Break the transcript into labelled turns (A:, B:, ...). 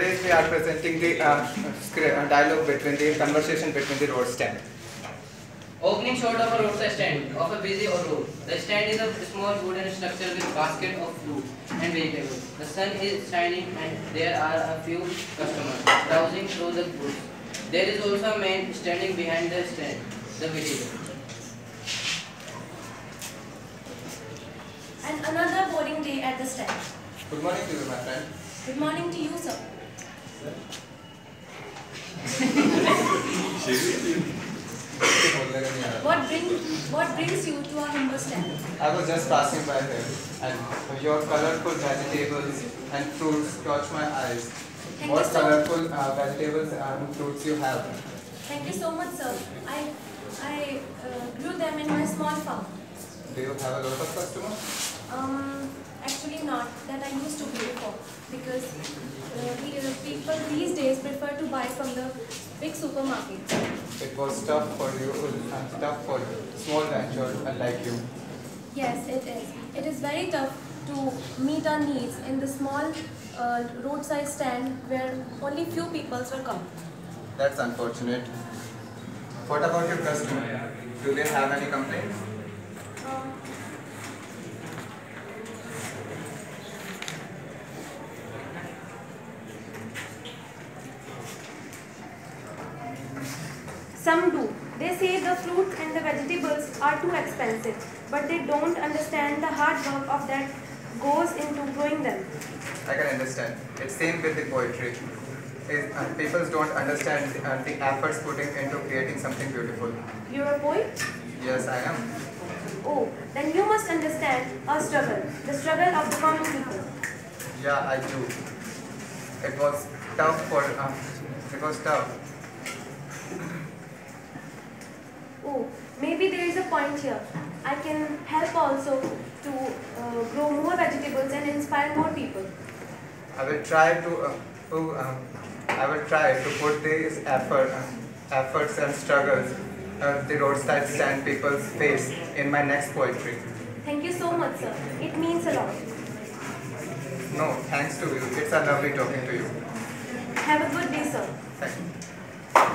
A: Today we are presenting the uh, uh, dialogue between the conversation between the road stand.
B: Opening shot of a roadside stand of a busy or road. The stand is a small wooden structure with basket of fruit and vegetables. The sun is shining and there are a few customers browsing through the goods. There is also a man standing behind the stand, the vegetable.
C: And another boring day at the stand.
A: Good morning to you, my friend.
C: Good morning to you, sir. What brings what brings you to our humble stand?
A: I was just passing by here, and your colorful vegetables and fruits caught my eyes.
C: Thank
A: what
C: so-
A: colorful uh, vegetables and fruits you have?
C: Thank you so much, sir. I I uh, grew them in my small farm.
A: Do you have a lot of customers?
C: Um, actually not that I used to grow for because uh, we, uh, people these days prefer to buy from the big supermarkets.
A: It was tough for you, uh, tough for small venture like you.
C: Yes, it is. It is very tough to meet our needs in the small uh, roadside stand where only few people will come.
A: That's unfortunate. What about your customer? Do they have any complaints?
C: Um, Some do. They say the fruits and the vegetables are too expensive, but they don't understand the hard work of that goes into growing them.
A: I can understand. It's same with the poetry. Is, uh, people don't understand the, uh, the efforts putting into creating something beautiful.
C: You're a poet?
A: Yes, I am.
C: Oh, then you must understand our struggle, the struggle of the common people.
A: Yeah, I do. It was tough for. Uh, it was tough.
C: Oh, maybe there is a point here. I can help also to uh, grow more vegetables and inspire more people.
A: I will try to. Uh, to uh, I will try to put these effort, uh, efforts and struggles uh, the roadside stand people's face in my next poetry.
C: Thank you so much, sir. It means a lot.
A: No, thanks to you. It's a lovely talking to you.
C: Have a good day, sir.
A: Thank you.